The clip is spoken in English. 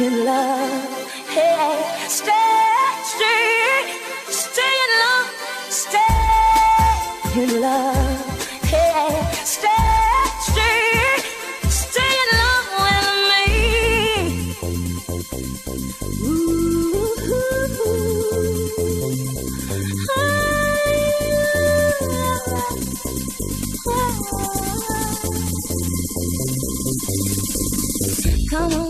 in love. Hey, stay, stay, stay in love. Stay in love. Hey, stay, stay, stay in love with me. Ooh. Come on.